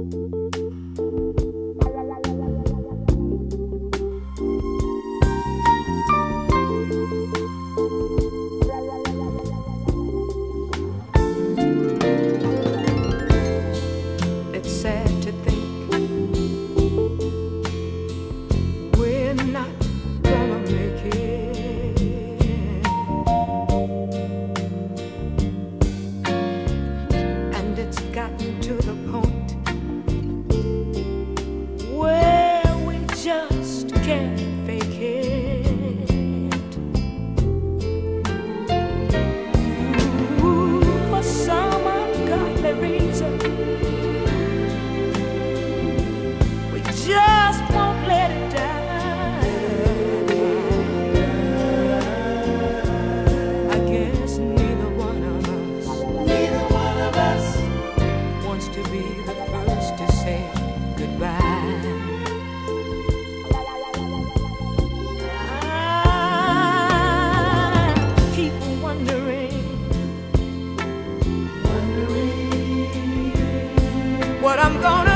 It's que what I'm gonna